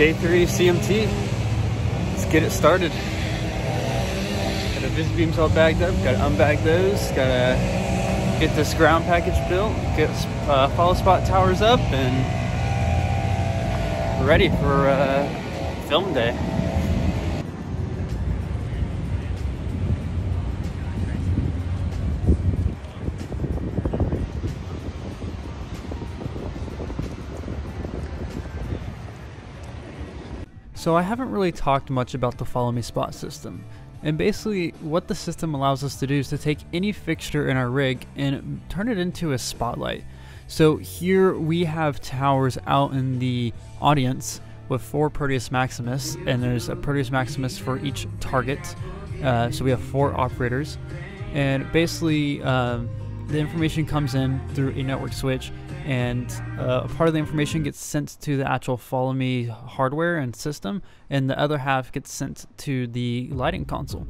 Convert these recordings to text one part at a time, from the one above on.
day three CMT. Let's get it started. Got a vis beams all bagged up, gotta unbag those, gotta get this ground package built, get uh, follow spot towers up, and ready for uh, film day. So I haven't really talked much about the follow me spot system. And basically what the system allows us to do is to take any fixture in our rig and turn it into a spotlight. So here we have towers out in the audience with four Proteus Maximus and there's a Proteus Maximus for each target. Uh, so we have four operators and basically um, the information comes in through a network switch and uh, a part of the information gets sent to the actual follow me hardware and system and the other half gets sent to the lighting console.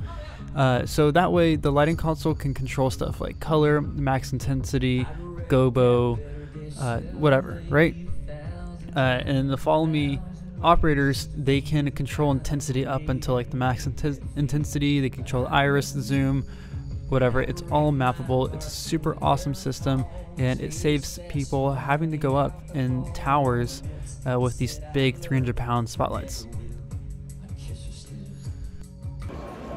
Uh, so that way the lighting console can control stuff like color max intensity gobo uh, whatever right? Uh, and the follow me operators they can control intensity up until like the max intensity they control iris zoom whatever. It's all mappable. It's a super awesome system, and it saves people having to go up in towers uh, with these big 300 pound spotlights.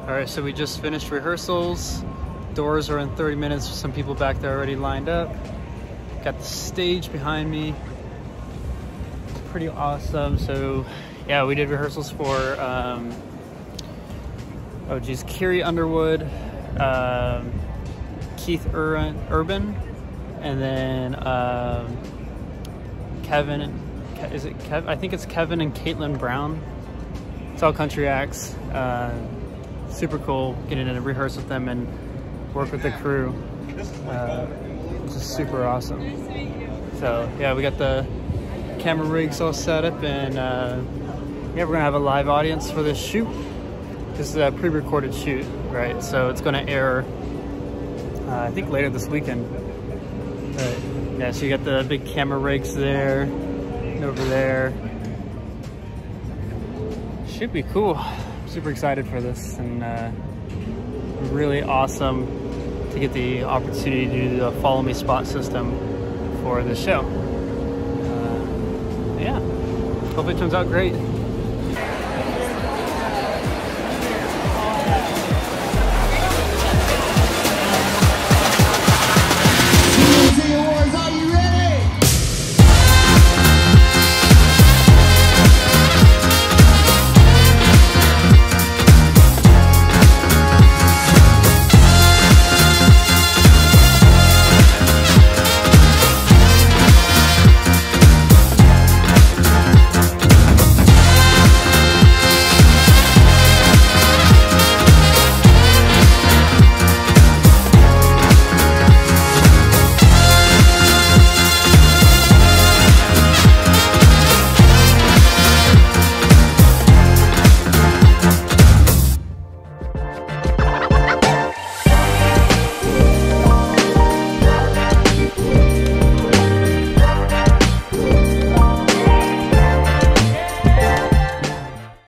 Alright, so we just finished rehearsals. Doors are in 30 minutes. Some people back there already lined up. Got the stage behind me. It's pretty awesome. So, yeah, we did rehearsals for, um, oh geez, Carrie Underwood, um, Keith Ur Urban, and then um, Kevin. Is it Kev? I think it's Kevin and Katelyn Brown. It's all country acts. Uh, super cool getting in to rehearse with them and work with the crew. Uh, it's just super awesome. So yeah, we got the camera rigs all set up and uh, yeah, we're gonna have a live audience for this shoot. This is a pre-recorded shoot, right? So it's going to air, uh, I think later this weekend. But yeah, so you got the big camera rigs there, over there. Should be cool. I'm super excited for this and uh, really awesome to get the opportunity to do the follow me spot system for the show. Uh, yeah, hope it turns out great.